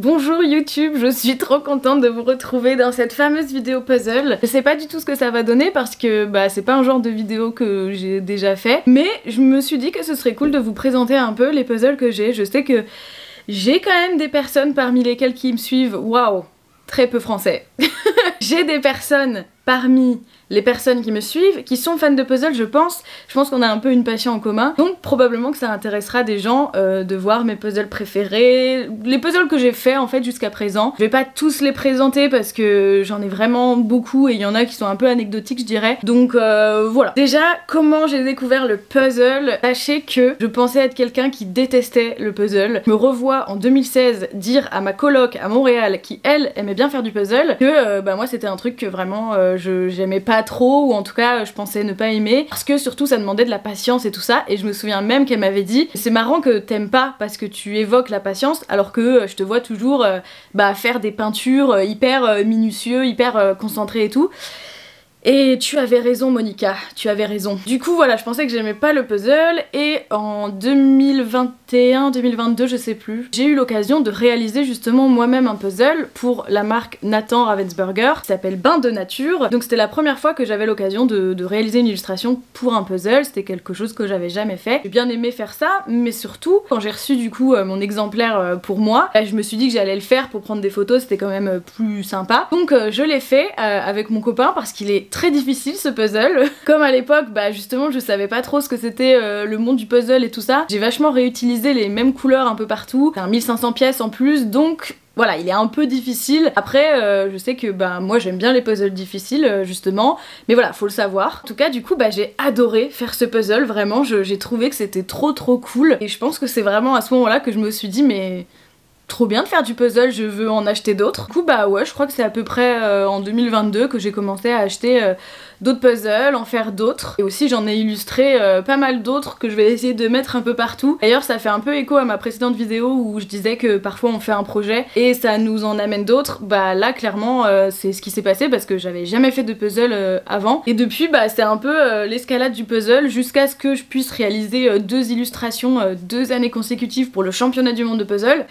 Bonjour YouTube, je suis trop contente de vous retrouver dans cette fameuse vidéo puzzle. Je sais pas du tout ce que ça va donner parce que bah c'est pas un genre de vidéo que j'ai déjà fait, mais je me suis dit que ce serait cool de vous présenter un peu les puzzles que j'ai. Je sais que j'ai quand même des personnes parmi lesquelles qui me suivent, waouh, très peu français. j'ai des personnes parmi les personnes qui me suivent, qui sont fans de puzzle, je pense. Je pense qu'on a un peu une passion en commun. Donc probablement que ça intéressera des gens euh, de voir mes puzzles préférés, les puzzles que j'ai fait en fait jusqu'à présent. Je vais pas tous les présenter parce que j'en ai vraiment beaucoup et il y en a qui sont un peu anecdotiques je dirais. Donc euh, voilà. Déjà, comment j'ai découvert le puzzle? Sachez que je pensais être quelqu'un qui détestait le puzzle. Me revois en 2016 dire à ma coloc à Montréal qui elle aimait bien faire du puzzle que euh, bah moi c'était un truc que vraiment je j'aimais pas trop, ou en tout cas je pensais ne pas aimer, parce que surtout ça demandait de la patience et tout ça, et je me souviens même qu'elle m'avait dit c'est marrant que t'aimes pas parce que tu évoques la patience, alors que euh, je te vois toujours euh, bah, faire des peintures euh, hyper minutieux, hyper concentrées et tout. Et tu avais raison Monica, tu avais raison. Du coup voilà, je pensais que j'aimais pas le puzzle et en 2021, 2022, je sais plus, j'ai eu l'occasion de réaliser justement moi-même un puzzle pour la marque Nathan Ravensburger qui s'appelle Bain de Nature. Donc c'était la première fois que j'avais l'occasion de, réaliser une illustration pour un puzzle, c'était quelque chose que j'avais jamais fait. J'ai bien aimé faire ça, mais surtout quand j'ai reçu du coup euh, mon exemplaire euh, pour moi, bah, je me suis dit que j'allais le faire pour prendre des photos, c'était quand même euh, plus sympa. Donc je l'ai fait avec mon copain parce qu'il est très difficile ce puzzle. Comme à l'époque, bah justement je savais pas trop ce que c'était euh, le monde du puzzle et tout ça, j'ai vachement réutilisé les mêmes couleurs un peu partout. C'est un 1500 pièces en plus, donc voilà, il est un peu difficile. Après, euh, je sais que bah moi j'aime bien les puzzles difficiles euh, justement, mais voilà, faut le savoir. En tout cas, du coup, bah j'ai adoré faire ce puzzle, vraiment, j'ai trouvé que c'était trop trop cool. Et je pense que c'est vraiment à ce moment-là que je me suis dit, mais trop bien de faire du puzzle, je veux en acheter d'autres. Du coup bah ouais, je crois que c'est à peu près euh, en 2022 que j'ai commencé à acheter euh, d'autres puzzles, en faire d'autres. Et aussi j'en ai illustré euh, pas mal d'autres que je vais essayer de mettre un peu partout. D'ailleurs ça fait un peu écho à ma précédente vidéo où je disais que parfois on fait un projet et ça nous en amène d'autres. Bah là clairement c'est ce qui s'est passé parce que j'avais jamais fait de puzzle avant. Et depuis bah c'est un peu l'escalade du puzzle jusqu'à ce que je puisse réaliser deux illustrations deux années consécutives pour le championnat du monde de puzzle.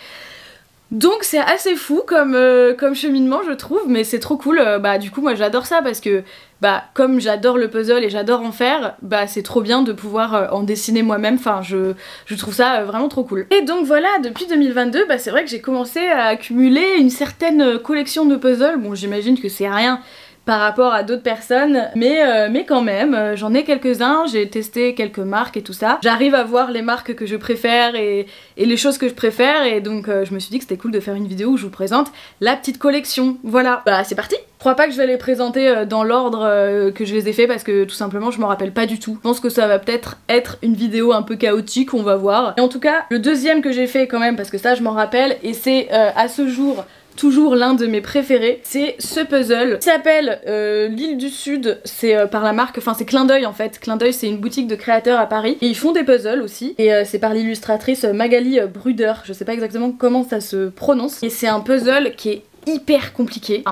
Donc c'est assez fou comme, euh, comme cheminement je trouve, mais c'est trop cool. Euh, bah du coup moi j'adore ça parce que bah comme j'adore le puzzle et j'adore en faire, bah c'est trop bien de pouvoir euh, en dessiner moi-même. Enfin je, je, trouve ça vraiment trop cool. Et donc voilà, depuis 2022, bah c'est vrai que j'ai commencé à accumuler une certaine collection de puzzles. Bon j'imagine que c'est rien par rapport à d'autres personnes, mais, euh, quand même, euh, j'en ai quelques-uns, j'ai testé quelques marques et tout ça. J'arrive à voir les marques que je préfère et, les choses que je préfère, et donc euh, je me suis dit que c'était cool de faire une vidéo où je vous présente la petite collection. Voilà, bah c'est parti je crois pas que je vais les présenter dans l'ordre que je les ai fait parce que tout simplement je m'en rappelle pas du tout. Je pense que ça va peut-être être une vidéo un peu chaotique, on va voir. Et en tout cas, le deuxième que j'ai fait quand même, parce que ça je m'en rappelle, et c'est à ce jour toujours l'un de mes préférés, c'est ce puzzle. Qui s'appelle euh, l'île du Sud, c'est euh, par la marque, enfin c'est Clin d'œil en fait, Clin d'œil c'est une boutique de créateurs à Paris, et ils font des puzzles aussi, et euh, c'est par l'illustratrice Magali Bruder, je sais pas exactement comment ça se prononce, et c'est un puzzle qui est hyper compliqué.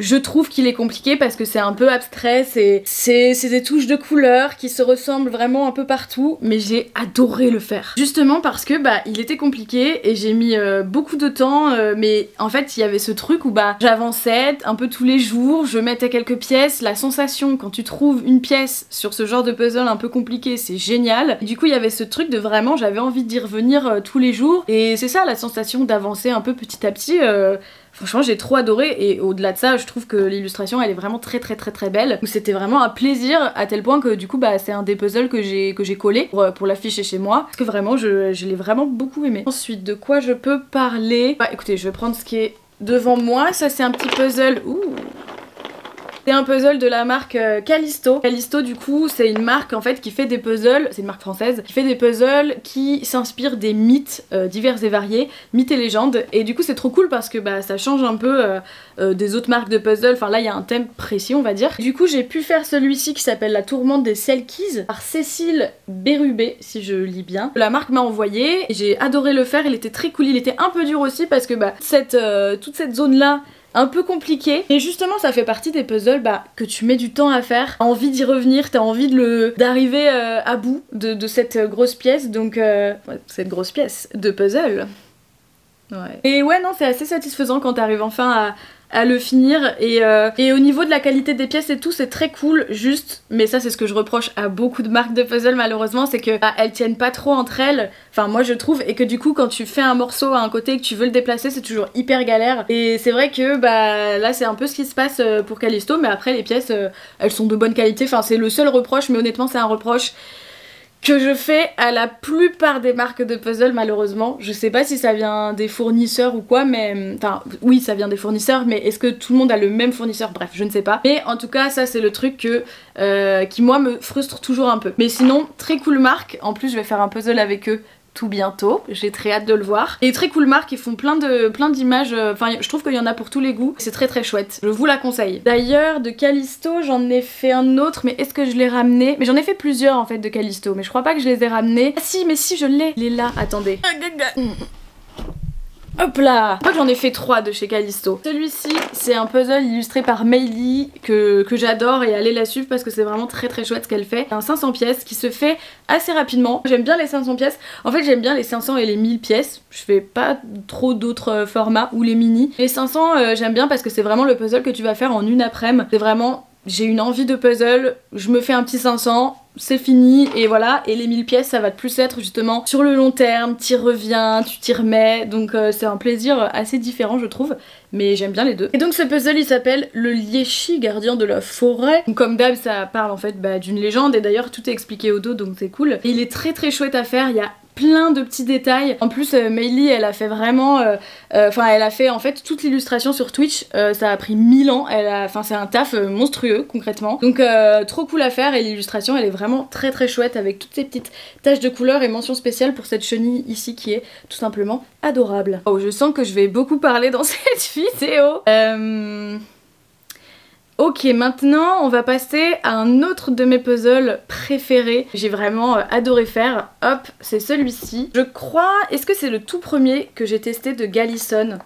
Je trouve qu'il est compliqué parce que c'est un peu abstrait, c'est des touches de couleurs qui se ressemblent vraiment un peu partout, mais j'ai adoré le faire. Justement parce que bah il était compliqué et j'ai mis euh, beaucoup de temps, euh, mais en fait il y avait ce truc où bah j'avançais un peu tous les jours, je mettais quelques pièces, la sensation quand tu trouves une pièce sur ce genre de puzzle un peu compliqué c'est génial. du coup il y avait ce truc de vraiment j'avais envie d'y revenir euh, tous les jours et c'est ça la sensation d'avancer un peu petit à petit. Franchement, j'ai trop adoré et au-delà de ça, je trouve que l'illustration elle est vraiment très très très très belle. C'était vraiment un plaisir à tel point que du coup, bah, c'est un des puzzles que j'ai que j'ai collé pour, pour l'afficher chez moi parce que vraiment, je, je l'ai vraiment beaucoup aimé. Ensuite, de quoi je peux parler? Bah écoutez, je vais prendre ce qui est devant moi. Ça, c'est un petit puzzle. Ouh c'est un puzzle de la marque euh, Callisto. Callisto du coup c'est une marque en fait qui fait des puzzles, c'est une marque française, qui fait des puzzles qui s'inspirent des mythes euh, divers et variés, mythes et légendes. Et du coup c'est trop cool parce que bah ça change un peu euh, des autres marques de puzzles. Enfin là il y a un thème précis on va dire. Du coup j'ai pu faire celui-ci qui s'appelle La Tourmente des Selkies par Cécile Bérubé si je lis bien. La marque m'a envoyé, j'ai adoré le faire, il était très cool, il était un peu dur aussi parce que bah cette, toute cette zone là un peu compliqué. Et justement, ça fait partie des puzzles bah, que tu mets du temps à faire. T'as envie d'y revenir, t'as envie d'arriver euh, à bout de, cette grosse pièce, donc euh, cette grosse pièce de puzzle. Ouais. Et ouais, non, c'est assez satisfaisant quand t'arrives enfin à à le finir. Et, euh, et, au niveau de la qualité des pièces et tout c'est très cool juste mais ça c'est ce que je reproche à beaucoup de marques de puzzle malheureusement c'est que bah, elles tiennent pas trop entre elles. Enfin moi je trouve et que du coup quand tu fais un morceau à un côté et que tu veux le déplacer c'est toujours hyper galère. Et c'est vrai que bah là c'est un peu ce qui se passe euh, pour Callisto mais après les pièces euh, elles sont de bonne qualité. Enfin c'est le seul reproche mais honnêtement c'est un reproche que je fais à la plupart des marques de puzzle malheureusement. Je sais pas si ça vient des fournisseurs ou quoi, mais... Enfin, oui, ça vient des fournisseurs, mais est-ce que tout le monde a le même fournisseur? Bref, je ne sais pas. Mais en tout cas, ça c'est le truc euh, qui moi me frustre toujours un peu. Mais sinon, très cool marque. En plus, je vais faire un puzzle avec eux tout bientôt. J'ai très hâte de le voir. Et très cool marque, ils font plein de plein d'images. Euh, enfin, je trouve qu'il y en a pour tous les goûts. C'est très très chouette. Je vous la conseille. D'ailleurs, de Callisto, j'en ai fait un autre, mais est-ce que je l'ai ramené? Mais j'en ai fait plusieurs en fait de Callisto, mais je crois pas que je les ai ramenés. Ah si, mais si, je l'ai. Il est là. Attendez. Hop là Je crois que j'en ai fait trois de chez Callisto. Celui-ci, c'est un puzzle illustré par Meili que, j'adore et allez la suivre parce que c'est vraiment très très chouette ce qu'elle fait. Un 500 pièces qui se fait assez rapidement. J'aime bien les 500 pièces. En fait, j'aime bien les 500 et les 1000 pièces. Je fais pas trop d'autres euh, formats ou les mini. Les 500, euh, j'aime bien parce que c'est vraiment le puzzle que tu vas faire en une après-midi. C'est vraiment j'ai une envie de puzzle, je me fais un petit 500, c'est fini et voilà. Et les 1000 pièces ça va plus être justement sur le long terme t'y reviens tu t'y remets. Donc euh, c'est un plaisir assez différent je trouve. Mais j'aime bien les deux. Et donc ce puzzle il s'appelle le Liechi gardien de la forêt. Comme d'hab ça parle en fait bah, d'une légende. Et d'ailleurs tout est expliqué au dos donc c'est cool. Et il est très très chouette à faire. Il y a plein de petits détails. En plus, euh, Meili, elle a fait vraiment... Euh, euh, enfin, elle a fait en fait toute l'illustration sur Twitch. ça a pris 1000 ans. Enfin, c'est un taf monstrueux, concrètement. Donc, trop cool à faire. Et l'illustration, elle est vraiment très très chouette avec toutes ces petites taches de couleur et mention spéciale pour cette chenille ici qui est tout simplement adorable. Oh, je sens que je vais beaucoup parler dans cette vidéo. Euh... Ok, maintenant on va passer à un autre de mes puzzles préférés. J'ai vraiment euh, adoré faire. Hop, c'est celui-ci. Je crois, est-ce que c'est le tout premier que j'ai testé de Galison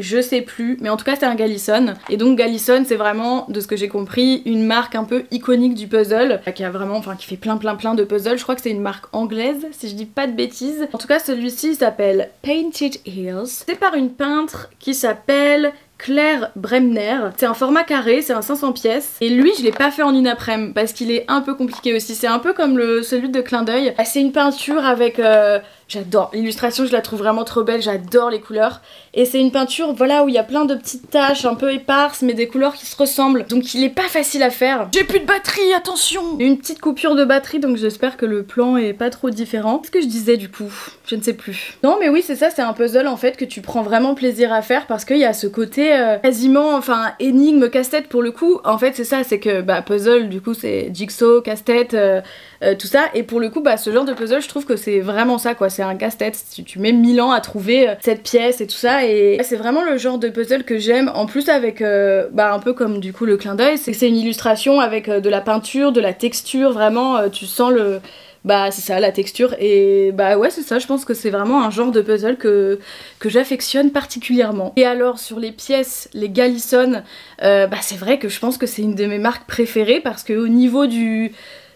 je sais plus, mais en tout cas c'est un Galison. Et donc Galison c'est vraiment, de ce que j'ai compris, une marque un peu iconique du puzzle, qui a vraiment, enfin qui fait plein plein plein de puzzles. Je crois que c'est une marque anglaise, si je dis pas de bêtises. En tout cas celui-ci s'appelle Painted Hills. C'est par une peintre qui s'appelle Claire Bremner. C'est un format carré, c'est un 500 pièces. Et lui, je l'ai pas fait en une après-midi parce qu'il est un peu compliqué aussi. C'est un peu comme le, celui de Clin d'œil. C'est une peinture avec euh, J'adore. L'illustration, je la trouve vraiment trop belle. J'adore les couleurs. Et c'est une peinture, voilà, où il y a plein de petites taches un peu éparses, mais des couleurs qui se ressemblent. Donc il est pas facile à faire. J'ai plus de batterie, attention Une petite coupure de batterie, donc j'espère que le plan est pas trop différent. Qu'est-ce que je disais du coup? Je ne sais plus. Non, mais oui, c'est ça, c'est un puzzle en fait que tu prends vraiment plaisir à faire parce qu'il y a ce côté euh, quasiment, enfin, énigme, casse-tête pour le coup. En fait, c'est ça, c'est que, bah, puzzle, du coup, c'est jigsaw, casse-tête, euh, euh, tout ça. Et pour le coup, bah, ce genre de puzzle, je trouve que c'est vraiment ça, quoi c'est un casse-tête. Tu, tu mets mille ans à trouver euh, cette pièce et tout ça. Et c'est vraiment le genre de puzzle que j'aime. En plus, avec euh, bah, un peu comme du coup le clin d'œil, c'est c'est une illustration avec euh, de la peinture, de la texture. Vraiment, tu sens le bah c'est ça la texture et bah ouais c'est ça je pense que c'est vraiment un genre de puzzle que, j'affectionne particulièrement et alors sur les pièces les Galison bah c'est vrai que je pense que c'est une de mes marques préférées parce que au niveau du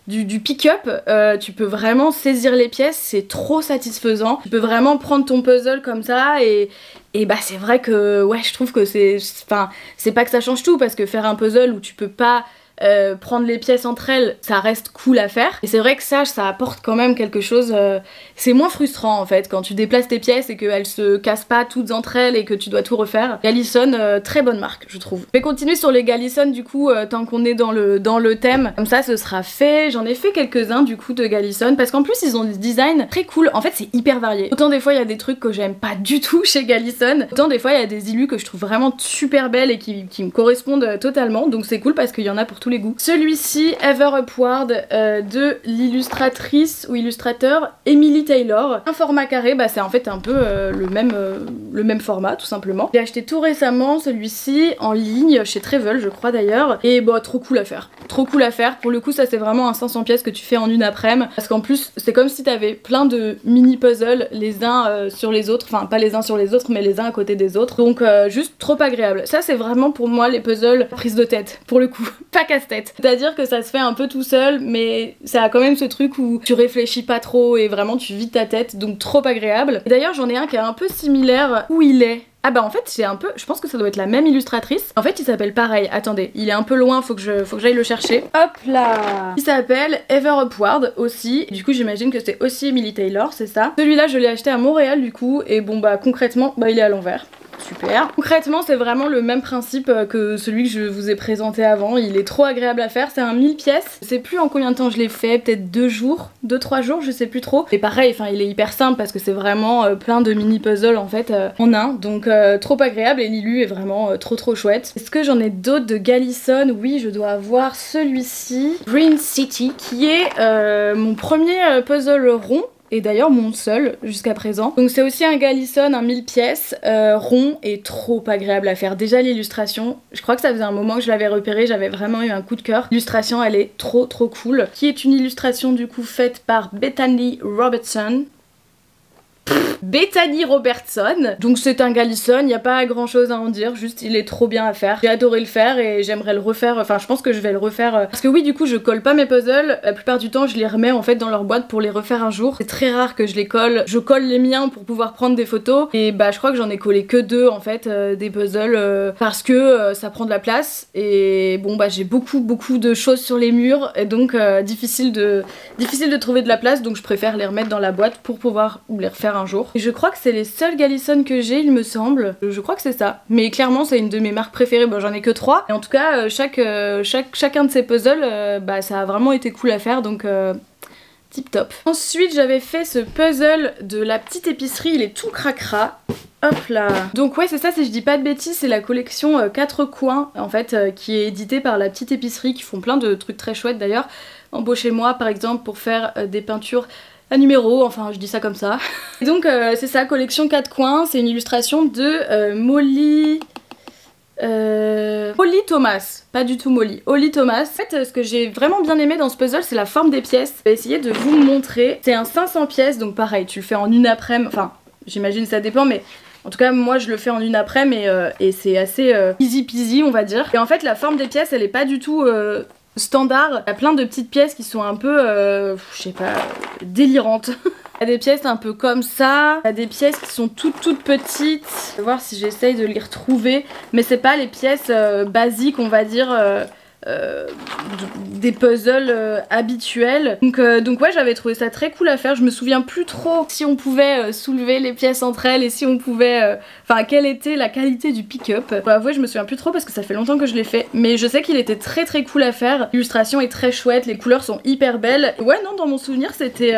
du, pick-up, euh, tu peux vraiment saisir les pièces, c'est trop satisfaisant. Tu peux vraiment prendre ton puzzle comme ça et, et bah c'est vrai que ouais je trouve que c'est... Enfin c'est pas que ça change tout parce que faire un puzzle où tu peux pas euh, prendre les pièces entre elles, ça reste cool à faire. Et c'est vrai que ça, ça apporte quand même quelque chose. Euh, c'est moins frustrant en fait quand tu déplaces tes pièces et qu'elles se cassent pas toutes entre elles et que tu dois tout refaire. Galison, euh, très bonne marque, je trouve. Je vais continuer sur les Galison du coup tant qu'on est dans le, dans le thème. Comme ça, ce sera fait. J'en ai fait quelques-uns du coup de Galison parce qu'en plus, ils ont des designs très cool. En fait, c'est hyper varié. Autant des fois, il y a des trucs que j'aime pas du tout chez Galison, autant des fois, il y a des illus que je trouve vraiment super belles et qui, qui me correspondent totalement. Donc c'est cool parce qu'il y en a pour tous Celui-ci, Ever Upward, euh, de l'illustratrice ou illustrateur Emily Taylor. Un format carré, bah c'est en fait un peu euh, le, même, euh, le même format tout simplement. J'ai acheté tout récemment celui-ci en ligne chez Travel je crois d'ailleurs. Et bah trop cool à faire. Trop cool à faire. Pour le coup ça c'est vraiment un 500 pièces que tu fais en une après-midi. Parce qu'en plus c'est comme si t'avais plein de mini puzzles les uns sur les autres. Enfin pas les uns sur les autres mais les uns à côté des autres. Donc juste trop agréable. Ça c'est vraiment pour moi les puzzles prise de tête pour le coup. Pas casse-tête. C'est-à-dire que ça se fait un peu tout seul, mais ça a quand même ce truc où tu réfléchis pas trop et vraiment tu vides ta tête, donc trop agréable. D'ailleurs j'en ai un qui est un peu similaire où il est ah bah en fait c'est un peu, je pense que ça doit être la même illustratrice. En fait il s'appelle pareil, attendez, il est un peu loin, faut que je, faut que j'aille le chercher. Hop là Il s'appelle Ever Upward aussi, du coup j'imagine que c'est aussi Emily Taylor, c'est ça? Celui-là je l'ai acheté à Montréal du coup, et bon bah concrètement, bah il est à l'envers super. Concrètement, c'est vraiment le même principe euh, que celui que je vous ai présenté avant. Il est trop agréable à faire. C'est un 1000 pièces. Je sais plus en combien de temps je l'ai fait, peut-être deux jours, deux trois jours, je sais plus trop. Et pareil, enfin, il est hyper simple parce que c'est vraiment euh, plein de mini puzzles en fait euh, en un. Donc trop agréable et Lilu est vraiment trop trop chouette. Est-ce que j'en ai d'autres de Galison? Oui, je dois avoir celui-ci, Green City, qui est mon premier puzzle rond et d'ailleurs mon seul jusqu'à présent. Donc c'est aussi un Galison, un 1000 pièces, euh, rond et trop agréable à faire. Déjà l'illustration, je crois que ça faisait un moment que je l'avais repéré, j'avais vraiment eu un coup de cœur. L'illustration elle est trop trop cool. Qui est une illustration du coup faite par Bethany Robertson Bethany Robertson. Donc c'est un Galison, il n'y a pas grand chose à en dire, juste il est trop bien à faire. J'ai adoré le faire et j'aimerais le refaire, enfin je pense que je vais le refaire. Euh, parce que oui du coup je colle pas mes puzzles, la plupart du temps je les remets en fait dans leur boîte pour les refaire un jour. C'est très rare que je les colle, je colle les miens pour pouvoir prendre des photos et bah je crois que j'en ai collé que deux en fait euh, des puzzles euh, parce que ça prend de la place et bon bah j'ai beaucoup beaucoup de choses sur les murs et donc difficile, de, trouver de la place donc je préfère les remettre dans la boîte pour pouvoir les refaire un jour. Et je crois que c'est les seuls Galison que j'ai, il me semble. Je crois que c'est ça. Mais clairement, c'est une de mes marques préférées. Bon, j'en ai que trois. Et en tout cas, euh, chaque, euh, chaque, chacun de ces puzzles, euh, bah, ça a vraiment été cool à faire. Donc, tip top. Ensuite, j'avais fait ce puzzle de la petite épicerie. Il est tout cracra. Hop là Donc ouais c'est ça, si je dis pas de bêtises, c'est la collection 4 coins en fait qui est éditée par la petite épicerie qui font plein de trucs très chouettes d'ailleurs. Embauchez-moi par exemple pour faire des peintures un numéro, enfin je dis ça comme ça. Et donc euh, c'est ça, collection 4 coins, c'est une illustration de euh, Molly... Euh... Holly Thomas, pas du tout Molly, Holly Thomas. En fait, ce que j'ai vraiment bien aimé dans ce puzzle, c'est la forme des pièces. Je vais essayer de vous montrer. C'est un 500 pièces, donc pareil, tu le fais en une après-midi, enfin, j'imagine ça dépend, mais en tout cas, moi je le fais en une après, mais euh, et c'est assez easy peasy, on va dire. Et en fait, la forme des pièces, elle est pas du tout standard. Il y a plein de petites pièces qui sont un peu, euh, je sais pas, délirantes. Il y a des pièces un peu comme ça, il y a des pièces qui sont toutes toutes petites. Je vais voir si j'essaye de les retrouver, mais c'est pas les pièces euh, basiques on va dire. Euh, euh, des puzzles euh, habituels. Donc, euh, donc ouais, j'avais trouvé ça très cool à faire. Je me souviens plus trop si on pouvait soulever les pièces entre elles et si on pouvait... Enfin, quelle était la qualité du pick-up. Pour je me souviens plus trop parce que ça fait longtemps que je l'ai fait. Mais je sais qu'il était très très cool à faire. L'illustration est très chouette, les couleurs sont hyper belles. Ouais, non, dans mon souvenir, c'était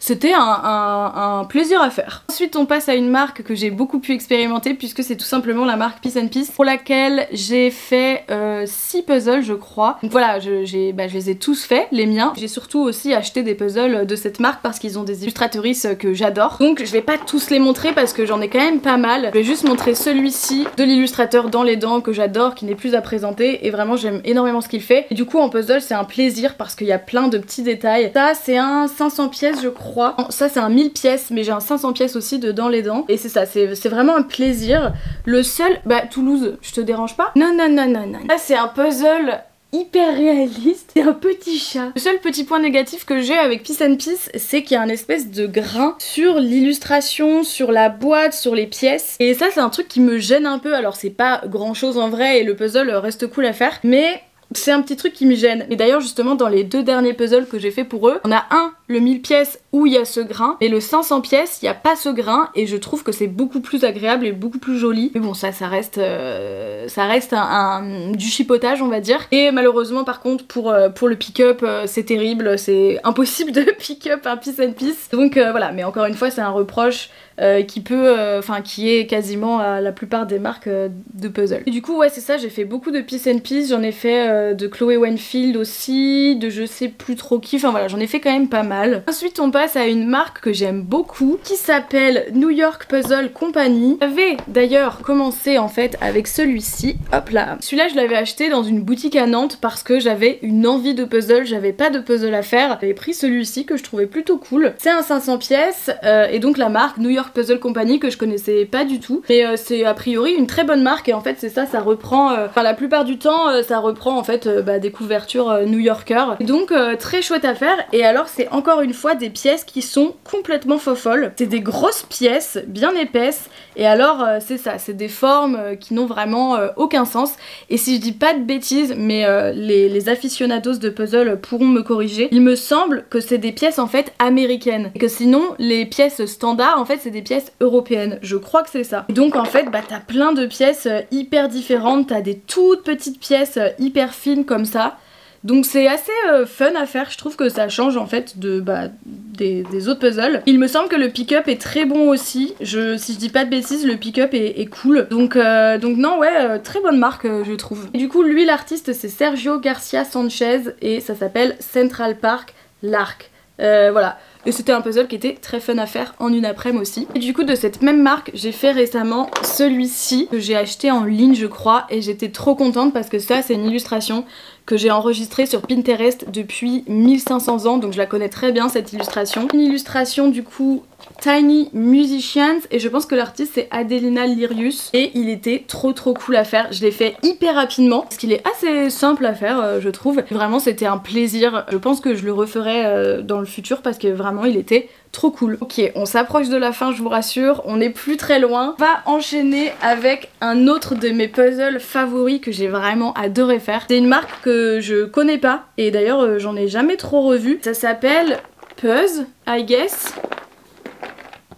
c'était un, plaisir à faire. Ensuite on passe à une marque que j'ai beaucoup pu expérimenter puisque c'est tout simplement la marque Peace and Peace pour laquelle j'ai fait 6 euh, puzzles je crois. Donc voilà, je, bah, je les ai tous faits, les miens. J'ai surtout aussi acheté des puzzles de cette marque parce qu'ils ont des illustratrices que j'adore. Donc je vais pas tous les montrer parce que j'en ai quand même pas mal. Je vais juste montrer celui-ci de l'illustrateur dans les dents que j'adore, qui n'est plus à présenter et vraiment j'aime énormément ce qu'il fait. Et du coup en puzzle c'est un plaisir parce qu'il y a plein de petits détails. Ça c'est un 500 pièces je crois ça c'est un 1000 pièces mais j'ai un 500 pièces aussi dedans les dents. Et c'est ça, c'est vraiment un plaisir. Le seul... Bah Toulouse, je te dérange pas? Non, non, non, non, non. Là c'est un puzzle hyper réaliste et un petit chat. Le seul petit point négatif que j'ai avec Peace and Peace, c'est qu'il y a un espèce de grain sur l'illustration, sur la boîte, sur les pièces. Et ça, c'est un truc qui me gêne un peu. Alors, c'est pas grand chose en vrai et le puzzle reste cool à faire. Mais c'est un petit truc qui me gêne. Et d'ailleurs justement dans les deux derniers puzzles que j'ai fait pour eux, on a un, le 1000 pièces où il y a ce grain, et le 500 pièces, il n'y a pas ce grain, et je trouve que c'est beaucoup plus agréable et beaucoup plus joli. Mais bon ça, ça reste, euh, ça reste un, du chipotage on va dire. Et malheureusement par contre pour, euh, le pick-up euh, c'est terrible, c'est impossible de pick-up un piece and piece. Donc voilà, mais encore une fois c'est un reproche euh, qui peut, euh, enfin qui est quasiment à la plupart des marques euh, de puzzle. Et du coup ouais c'est ça, j'ai fait beaucoup de piece and piece, j'en ai fait de Chloé Wenfield aussi, de je sais plus trop qui, enfin voilà j'en ai fait quand même pas mal. Ensuite on passe à une marque que j'aime beaucoup qui s'appelle New York Puzzle Company. J'avais d'ailleurs commencé en fait avec celui-ci, hop là. Celui-là je l'avais acheté dans une boutique à Nantes parce que j'avais une envie de puzzle, j'avais pas de puzzle à faire. J'avais pris celui-ci que je trouvais plutôt cool. C'est un 500 pièces et donc la marque New York Puzzle Company que je connaissais pas du tout. Mais euh, c'est a priori une très bonne marque et en fait c'est ça, ça reprend, euh, enfin la plupart du temps ça reprend en fait bah, des couvertures new-yorker. Donc très chouette à faire et alors c'est encore une fois des pièces qui sont complètement folles. C'est des grosses pièces bien épaisses et alors c'est ça, c'est des formes qui n'ont vraiment aucun sens. Et si je dis pas de bêtises, mais les, les aficionados de puzzle pourront me corriger, il me semble que c'est des pièces en fait américaines et que sinon les pièces standards en fait c'est des pièces européennes. Je crois que c'est ça. Donc en fait bah t'as plein de pièces euh, hyper différentes, t'as des toutes petites pièces euh, hyper fines comme ça. Donc c'est assez euh, fun à faire, je trouve que ça change en fait de, bah, des, autres puzzles. Il me semble que le pick-up est très bon aussi, je, si je dis pas de bêtises, le pick-up est, cool. Donc, donc non ouais, très bonne marque je trouve. Et du coup lui l'artiste c'est Sergio Garcia Sanchez et ça s'appelle Central Park L'Arc. voilà, et c'était un puzzle qui était très fun à faire en une après-midi aussi. Et du coup de cette même marque, j'ai fait récemment celui-ci que j'ai acheté en ligne je crois et j'étais trop contente parce que ça c'est une illustration que j'ai enregistrée sur Pinterest depuis 1500 ans donc je la connais très bien cette illustration. Une illustration du coup Tiny Musicians et je pense que l'artiste c'est Adelina Lirius et il était trop trop cool à faire. Je l'ai fait hyper rapidement parce qu'il est assez simple à faire euh, je trouve. Vraiment c'était un plaisir. Je pense que je le referai euh, dans le futur parce que vraiment il était trop cool. Ok, on s'approche de la fin, je vous rassure, on n'est plus très loin. On va enchaîner avec un autre de mes puzzles favoris que j'ai vraiment adoré faire. C'est une marque que je connais pas et d'ailleurs euh, j'en ai jamais trop revu. Ça s'appelle Puzz, I guess.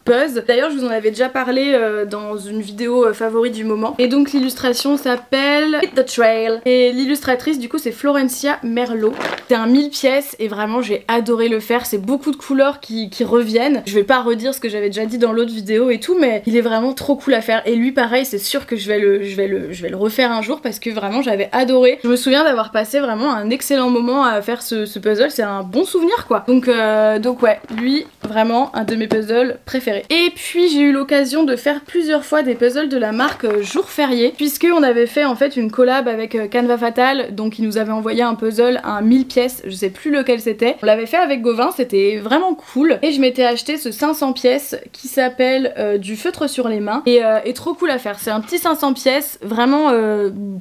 Buzz. D'ailleurs, je vous en avais déjà parlé euh, dans une vidéo euh, favorite du moment. Et donc l'illustration s'appelle the Trail. Et l'illustratrice, du coup, c'est Florencia Merlot. C'est un 1000 pièces et vraiment, j'ai adoré le faire. C'est beaucoup de couleurs qui, reviennent. Je vais pas redire ce que j'avais déjà dit dans l'autre vidéo et tout, mais il est vraiment trop cool à faire. Et lui, pareil, c'est sûr que je vais le refaire un jour parce que vraiment, j'avais adoré. Je me souviens d'avoir passé vraiment un excellent moment à faire ce, puzzle. C'est un bon souvenir, quoi. Donc, euh, donc ouais, lui, vraiment, un de mes puzzles préférés. Et puis j'ai eu l'occasion de faire plusieurs fois des puzzles de la marque euh, Jour Férié, puisque on avait fait en fait une collab avec euh, Canva Fatal, donc ils nous avaient envoyé un puzzle à 1000 pièces, je sais plus lequel c'était. On l'avait fait avec Gauvin, c'était vraiment cool. Et je m'étais acheté ce 500 pièces qui s'appelle euh, du feutre sur les mains, et, est trop cool à faire. C'est un petit 500 pièces, vraiment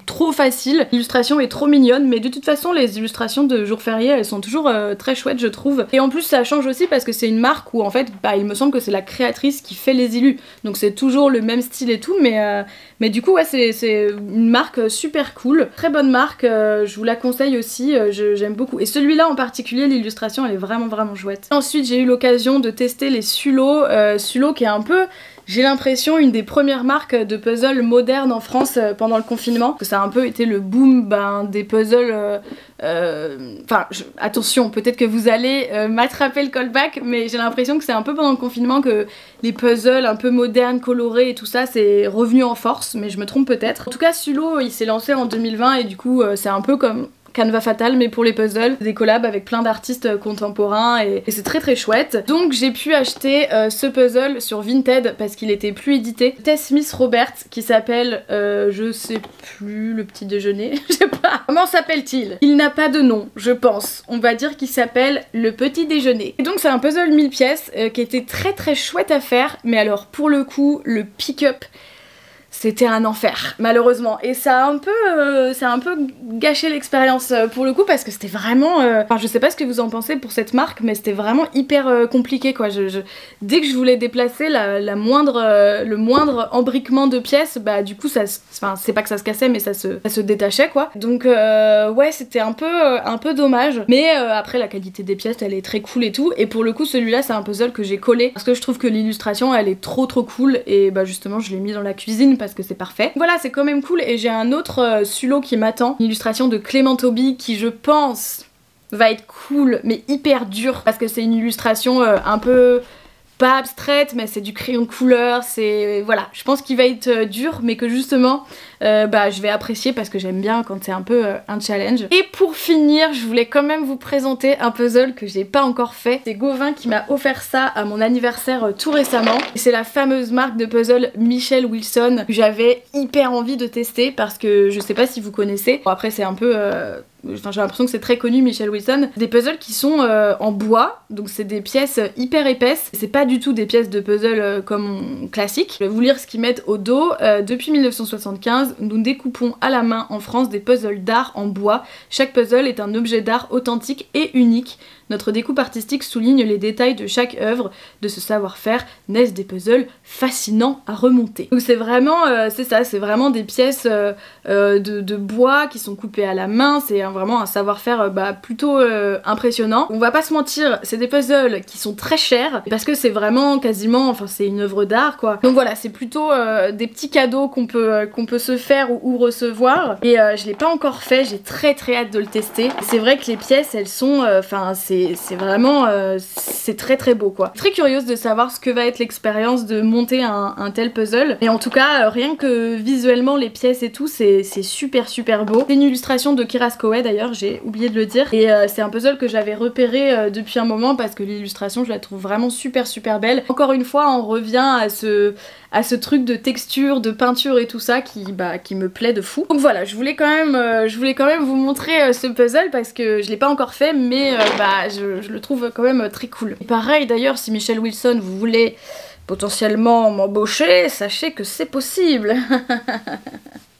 trop facile. L'illustration est trop mignonne, mais de toute façon les illustrations de Jour Férié, elles sont toujours très chouettes je trouve. Et en plus ça change aussi parce que c'est une marque où en fait, bah, il me semble que c'est la création qui fait les illus. Donc c'est toujours le même style et tout, mais, euh, mais du coup ouais c'est une marque super cool. Très bonne marque, euh, je vous la conseille aussi, euh, j'aime beaucoup. Et celui-là en particulier, l'illustration elle est vraiment vraiment chouette. Ensuite j'ai eu l'occasion de tester les Sulo, Sulo qui est un peu j'ai l'impression une des premières marques de puzzles modernes en France pendant le confinement. Que ça a un peu été le boom ben, des puzzles euh, enfin, attention, peut-être que vous allez euh, m'attraper le callback, mais j'ai l'impression que c'est un peu pendant le confinement que les puzzles un peu modernes, colorés et tout ça, c'est revenu en force, mais je me trompe peut-être. En tout cas, Sulo, il s'est lancé en 2020 et du coup, euh, c'est un peu comme Canva Fatal mais pour les puzzles, des collabs avec plein d'artistes euh, contemporains et, c'est très très chouette. Donc j'ai pu acheter euh, ce puzzle sur Vinted parce qu'il était plus édité. Tess Smith Robert qui s'appelle, euh, je sais plus, le petit déjeuner, je sais pas. Comment s'appelle-t-il? Il, n'a pas de nom, je pense. On va dire qu'il s'appelle le petit déjeuner. Et donc c'est un puzzle 1000 pièces qui était très très chouette à faire mais alors pour le coup le pick-up c'était un enfer malheureusement. Et ça a un peu euh, un peu gâché l'expérience euh, pour le coup parce que c'était vraiment euh, enfin je sais pas ce que vous en pensez pour cette marque mais c'était vraiment hyper compliqué quoi. Dès que je voulais déplacer la, moindre le moindre embriquement de pièces bah du coup ça enfin c'est pas que ça se cassait mais ça se, se détachait quoi. Donc ouais c'était un peu un peu dommage. Mais après la qualité des pièces elle est très cool et tout. Et pour le coup celui-là c'est un puzzle que j'ai collé parce que je trouve que l'illustration elle est trop trop cool. Et bah justement je l'ai mis dans la cuisine parce que c'est parfait. Voilà, c'est quand même cool et j'ai un autre euh, Sulo qui m'attend, une illustration de Clément Toby qui je pense va être cool mais hyper dur parce que c'est une illustration euh, un peu pas abstraite mais c'est du crayon de couleur, c'est voilà, je pense qu'il va être euh, dur mais que justement euh, bah je vais apprécier parce que j'aime bien quand c'est un peu euh, un challenge. Et pour finir, je voulais quand même vous présenter un puzzle que j'ai pas encore fait. C'est Gauvin qui m'a offert ça à mon anniversaire tout récemment. C'est la fameuse marque de puzzle Michelle Wilson que j'avais hyper envie de tester parce que je sais pas si vous connaissez. Bon après c'est un peu j'ai l'impression que c'est très connu Michelle Wilson, des puzzles qui sont euh, en bois, donc c'est des pièces hyper épaisses, c'est pas du tout des pièces de puzzle euh, comme classique. Je vais vous lire ce qu'ils mettent au dos. Euh, depuis 1975, nous découpons à la main en France des puzzles d'art en bois. Chaque puzzle est un objet d'art authentique et unique. Notre découpe artistique souligne les détails de chaque œuvre. De ce savoir-faire naissent des puzzles fascinants à remonter. Donc c'est vraiment, c'est ça, c'est vraiment des pièces de, de, bois qui sont coupées à la main. C'est vraiment un savoir-faire bah, plutôt impressionnant. On va pas se mentir, c'est des puzzles qui sont très chers parce que c'est vraiment quasiment, enfin c'est une œuvre d'art quoi. Donc voilà, c'est plutôt euh, des petits cadeaux qu'on peut, euh, qu'on peut se faire ou, recevoir. Et euh, je l'ai pas encore fait, j'ai très très hâte de le tester. C'est vrai que les pièces elles sont, enfin c'est vraiment, c'est très très beau quoi. Très curieuse de savoir ce que va être l'expérience de monter un, tel puzzle. Et en tout cas, rien que visuellement les pièces et tout, c'est super super beau. C'est une illustration de D'ailleurs, j'ai oublié de le dire. Et c'est un puzzle que j'avais repéré depuis un moment parce que l'illustration je la trouve vraiment super super belle. Encore une fois on revient à ce, à ce truc de texture, de peinture et tout ça qui, bah, qui me plaît de fou. Donc voilà, je voulais quand même, euh, je voulais quand même vous montrer euh, ce puzzle parce que je l'ai pas encore fait mais euh, bah, je, le trouve quand même très cool. Et pareil d'ailleurs, si Michelle Wilson vous voulez potentiellement m'embaucher, sachez que c'est possible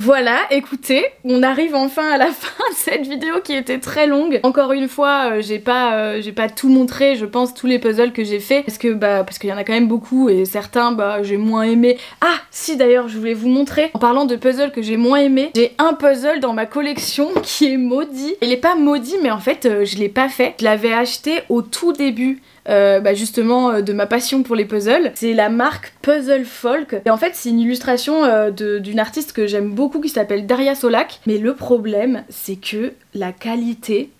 Voilà, écoutez, on arrive enfin à la fin de cette vidéo qui était très longue. Encore une fois, euh, j'ai pas, euh, pas tout montré, je pense, tous les puzzles que j'ai fait, parce que bah, parce qu'il y en a quand même beaucoup et certains, bah, j'ai moins aimé. Ah, si d'ailleurs, je voulais vous montrer, en parlant de puzzles que j'ai moins aimé, j'ai un puzzle dans ma collection qui est maudit. Il est pas maudit, mais en fait, euh, je l'ai pas fait. Je l'avais acheté au tout début euh, bah, justement euh, de ma passion pour les puzzles. C'est la marque Puzzle Folk. Et en fait, c'est une illustration euh, d'une artiste que j'aime beaucoup qui s'appelle Daria Solak. Mais le problème, c'est que la qualité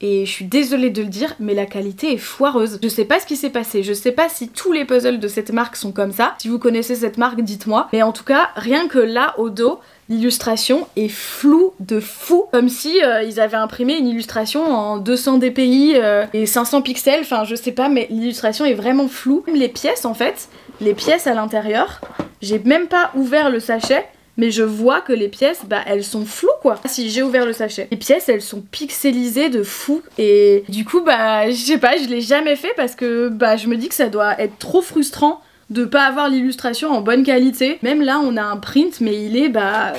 et je suis désolée de le dire, mais la qualité est foireuse. Je sais pas ce qui s'est passé, je sais pas si tous les puzzles de cette marque sont comme ça. Si vous connaissez cette marque, dites-moi. Mais en tout cas, rien que là, au dos, l'illustration est floue de fou. Comme si euh, ils avaient imprimé une illustration en 200 dpi euh, et 500 pixels, enfin je sais pas, mais l'illustration est vraiment floue. Les pièces en fait, les pièces à l'intérieur, j'ai même pas ouvert le sachet, mais je vois que les pièces, bah elles sont floues quoi. Si j'ai ouvert le sachet, les pièces elles sont pixelisées de fou et du coup bah je sais pas, je l'ai jamais fait parce que bah je me dis que ça doit être trop frustrant de pas avoir l'illustration en bonne qualité. Même là on a un print mais il est bah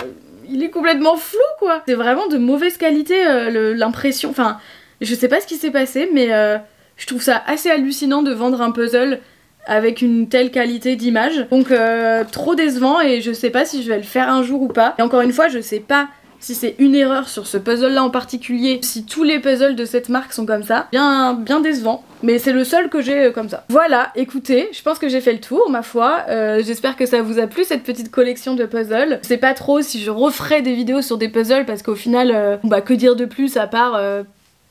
il est complètement flou quoi. C'est vraiment de mauvaise qualité euh, l'impression. Enfin je sais pas ce qui s'est passé mais euh, je trouve ça assez hallucinant de vendre un puzzle avec une telle qualité d'image. Donc euh, trop décevant et je sais pas si je vais le faire un jour ou pas. Et encore une fois, je sais pas si c'est une erreur sur ce puzzle là en particulier, si tous les puzzles de cette marque sont comme ça, bien, bien décevant. Mais c'est le seul que j'ai euh, comme ça. Voilà, écoutez, je pense que j'ai fait le tour, ma foi. Euh, j'espère que ça vous a plu, cette petite collection de puzzles. Je sais pas trop si je referai des vidéos sur des puzzles, parce qu'au final, bah que dire de plus à part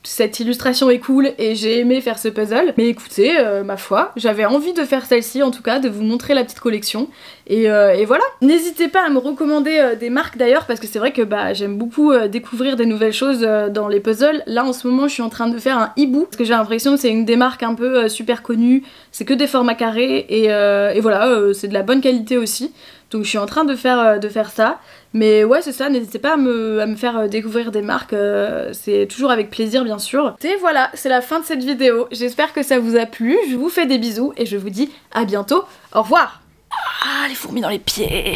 cette illustration est cool et j'ai aimé faire ce puzzle. Mais écoutez, euh, ma foi, j'avais envie de faire celle-ci en tout cas, de vous montrer la petite collection. Et, euh, voilà. N'hésitez pas à me recommander euh, des marques d'ailleurs parce que c'est vrai que bah, j'aime beaucoup découvrir des nouvelles choses dans les puzzles. Là en ce moment je suis en train de faire un hibou parce que j'ai l'impression que c'est une des marques un peu super connues. C'est que des formats carrés et, et voilà, c'est de la bonne qualité aussi. Donc je suis en train de faire, euh, de faire ça. Mais ouais, c'est ça, n'hésitez pas à me, à me, faire euh, découvrir des marques, euh, c'est toujours avec plaisir bien sûr. Et voilà, c'est la fin de cette vidéo. J'espère que ça vous a plu, je vous fais des bisous et je vous dis à bientôt. Au revoir Ah, les fourmis dans les pieds